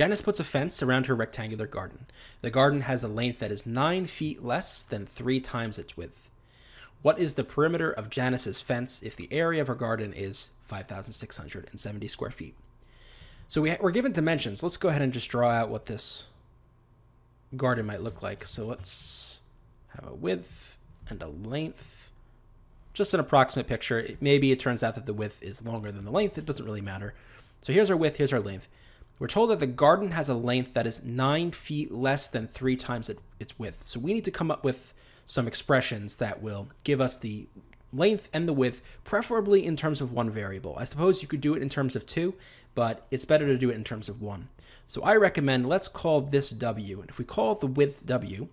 Janice puts a fence around her rectangular garden. The garden has a length that is 9 feet less than 3 times its width. What is the perimeter of Janice's fence if the area of her garden is 5,670 square feet? So we are given dimensions. Let's go ahead and just draw out what this garden might look like. So let's have a width and a length. Just an approximate picture. Maybe it turns out that the width is longer than the length. It doesn't really matter. So here's our width, here's our length. We're told that the garden has a length that is nine feet less than three times its width. So we need to come up with some expressions that will give us the length and the width, preferably in terms of one variable. I suppose you could do it in terms of two, but it's better to do it in terms of one. So I recommend let's call this W. And if we call the width W,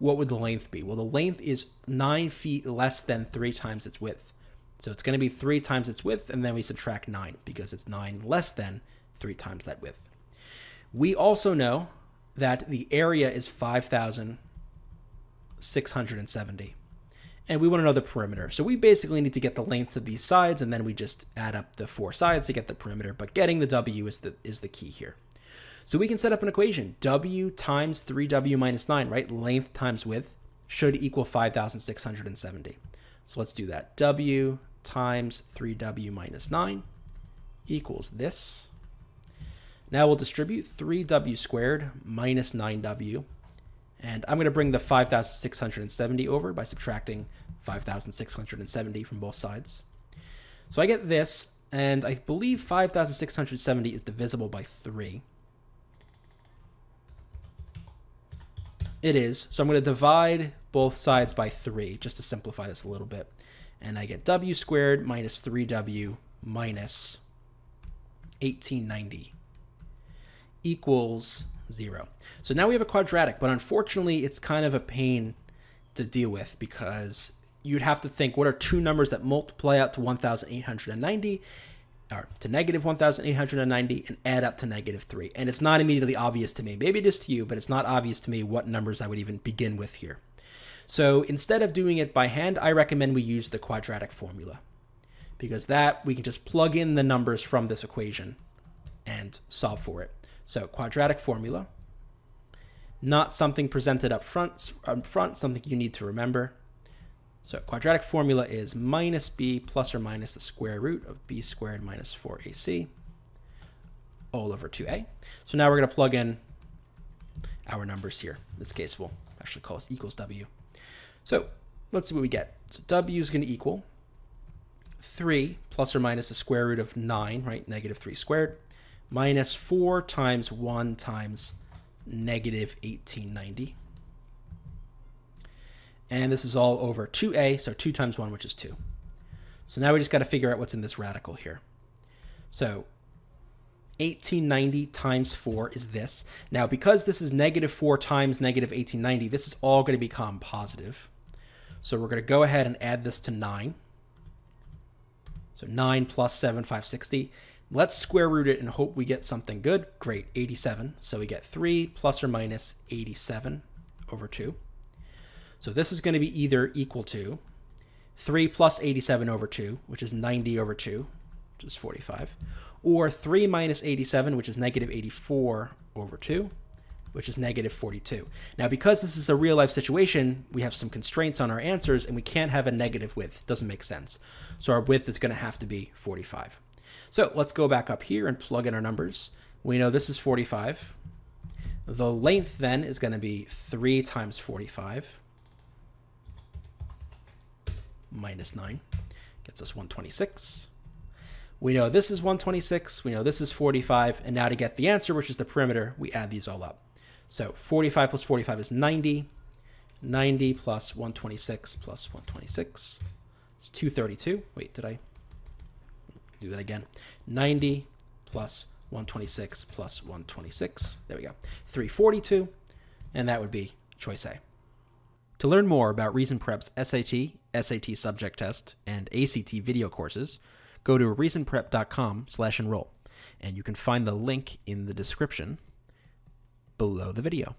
what would the length be? Well, the length is nine feet less than three times its width. So it's going to be three times its width, and then we subtract nine because it's nine less than three times that width. We also know that the area is 5,670 and we want to know the perimeter. So we basically need to get the lengths of these sides, and then we just add up the four sides to get the perimeter. But getting the W is the is the key here. So we can set up an equation: W times 3W minus 9, right? Length times width should equal 5,670. So let's do that. W times 3W minus 9 equals this. Now we'll distribute 3W squared minus 9W and I'm going to bring the 5,670 over by subtracting 5,670 from both sides. So I get this, and I believe 5,670 is divisible by 3. It is. So I'm going to divide both sides by 3 just to simplify this a little bit. And I get w squared minus 3w minus 1890 equals zero. So now we have a quadratic, but unfortunately it's kind of a pain to deal with because you'd have to think what are two numbers that multiply out to 1,890 or to negative 1,890 and add up to negative 3. And it's not immediately obvious to me. Maybe it is to you, but it's not obvious to me what numbers I would even begin with here. So instead of doing it by hand, I recommend we use the quadratic formula because that we can just plug in the numbers from this equation and solve for it. So quadratic formula, not something presented up front, up front, something you need to remember. So quadratic formula is minus b plus or minus the square root of b squared minus 4ac all over 2a. So now we're going to plug in our numbers here. In this case, we'll actually call this equals w. So let's see what we get. So w is going to equal 3 plus or minus the square root of 9, right? Negative 3 squared minus 4 times 1 times negative 1890. And this is all over 2a, so 2 times 1, which is 2. So now we just got to figure out what's in this radical here. So 1890 times 4 is this. Now, because this is negative 4 times negative 1890, this is all going to become positive. So we're going to go ahead and add this to 9. So 9 plus 7, 560. Let's square root it and hope we get something good. Great, 87. So we get 3 plus or minus 87 over 2. So this is going to be either equal to 3 plus 87 over 2, which is 90 over 2, which is 45, or 3 minus 87, which is negative 84 over 2, which is negative 42. Now, because this is a real life situation, we have some constraints on our answers, and we can't have a negative width. It doesn't make sense. So our width is going to have to be 45. So let's go back up here and plug in our numbers. We know this is 45. The length then is going to be 3 times 45 minus 9 gets us 126. We know this is 126, we know this is 45, and now to get the answer, which is the perimeter, we add these all up. So 45 plus 45 is 90. 90 plus 126 plus 126 is 232. Wait, did I do that again. 90 plus 126 plus 126. There we go. 342. And that would be choice A. To learn more about Reason Prep's SAT, SAT subject test, and ACT video courses, go to reasonprep.com slash enroll, and you can find the link in the description below the video.